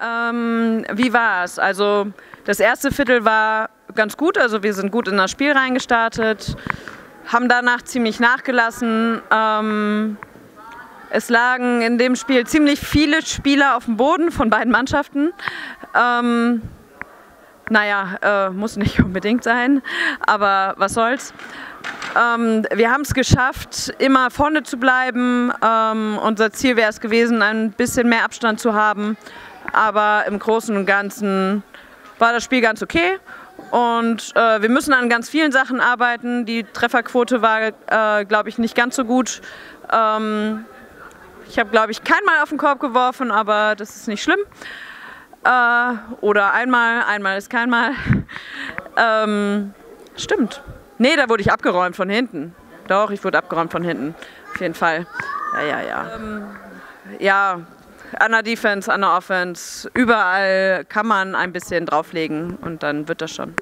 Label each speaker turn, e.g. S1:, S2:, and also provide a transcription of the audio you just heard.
S1: Ähm, wie war es? Also das erste Viertel war ganz gut, also wir sind gut in das Spiel reingestartet, haben danach ziemlich nachgelassen. Ähm, es lagen in dem Spiel ziemlich viele Spieler auf dem Boden von beiden Mannschaften. Ähm, naja, äh, muss nicht unbedingt sein, aber was soll's. Ähm, wir haben es geschafft, immer vorne zu bleiben. Ähm, unser Ziel wäre es gewesen, ein bisschen mehr Abstand zu haben. Aber im Großen und Ganzen war das Spiel ganz okay. Und äh, wir müssen an ganz vielen Sachen arbeiten. Die Trefferquote war, äh, glaube ich, nicht ganz so gut. Ähm, ich habe, glaube ich, keinmal auf den Korb geworfen, aber das ist nicht schlimm. Äh, oder einmal, einmal ist keinmal. ähm, stimmt. Nee, da wurde ich abgeräumt von hinten. Doch, ich wurde abgeräumt von hinten. Auf jeden Fall. Ja, ja, ja. Ähm, ja, an der Defense, an der Offense, überall kann man ein bisschen drauflegen und dann wird das schon.